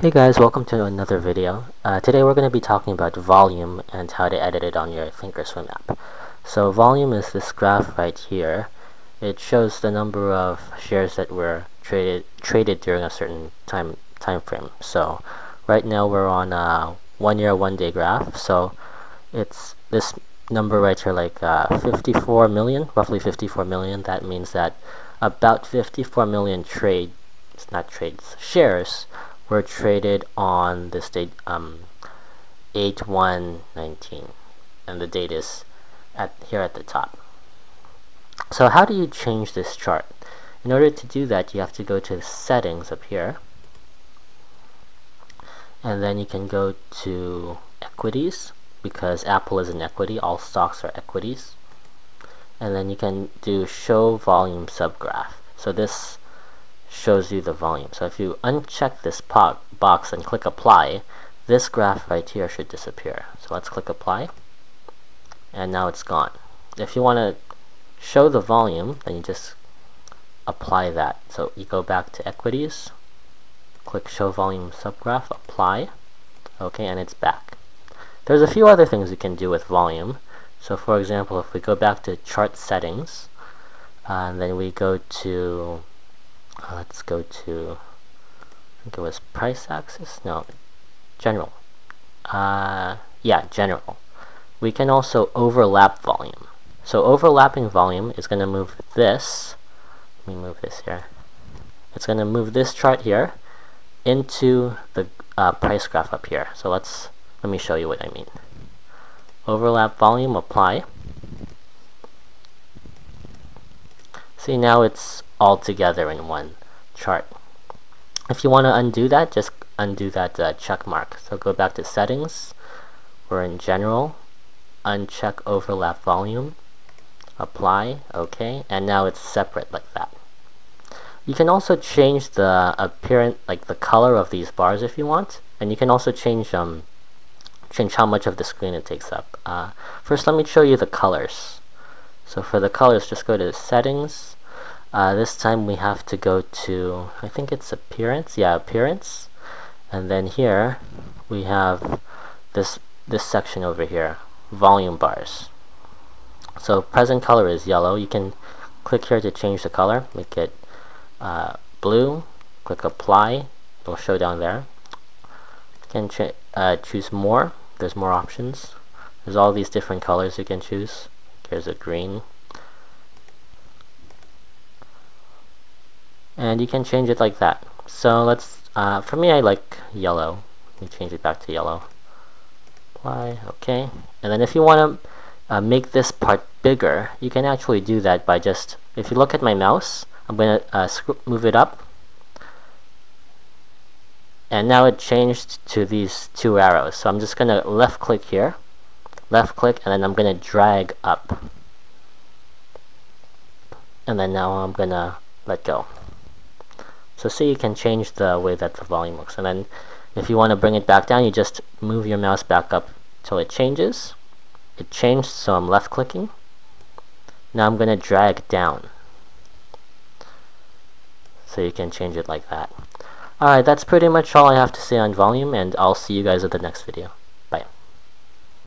Hey guys, welcome to another video. Uh, today we're going to be talking about volume and how to edit it on your Thinkorswim app. So volume is this graph right here. It shows the number of shares that were traded traded during a certain time time frame. So right now we're on a one year one day graph. So it's this number right here like uh, 54 million, roughly 54 million. That means that about 54 million trade, it's not trades, shares were traded on this date um, 8-1-19 and the date is at here at the top. So how do you change this chart? In order to do that you have to go to settings up here and then you can go to equities because Apple is an equity, all stocks are equities and then you can do show volume subgraph. So this shows you the volume. So if you uncheck this box and click apply, this graph right here should disappear. So let's click apply, and now it's gone. If you want to show the volume, then you just apply that. So you go back to equities, click show volume subgraph, apply, okay, and it's back. There's a few other things you can do with volume. So for example, if we go back to chart settings, uh, and then we go to uh, let's go to I think it was price axis? No general. Uh, yeah general. We can also overlap volume. So overlapping volume is going to move this let me move this here. It's going to move this chart here into the uh, price graph up here. So let's let me show you what I mean. Overlap volume apply see now it's all together in one chart. If you want to undo that, just undo that uh, check mark. So go back to settings, we're in general, uncheck overlap volume, apply, okay, and now it's separate like that. You can also change the appearance, like the color of these bars if you want, and you can also change um, change how much of the screen it takes up. Uh, first, let me show you the colors. So for the colors, just go to settings, uh, this time we have to go to, I think it's appearance, yeah, appearance. And then here we have this, this section over here, volume bars. So present color is yellow. You can click here to change the color, make it uh, blue, click apply, it'll show down there. You can uh, choose more, there's more options. There's all these different colors you can choose. Here's a green, and you can change it like that. So let's uh, for me I like yellow. Let me change it back to yellow. Apply okay. And then if you want to uh, make this part bigger you can actually do that by just if you look at my mouse I'm going to uh, move it up. And now it changed to these two arrows. So I'm just going to left click here left click and then I'm going to drag up. And then now I'm going to let go so see you can change the way that the volume looks. And then if you want to bring it back down, you just move your mouse back up till it changes. It changed, so I'm left clicking. Now I'm going to drag down. So you can change it like that. Alright, that's pretty much all I have to say on volume, and I'll see you guys at the next video.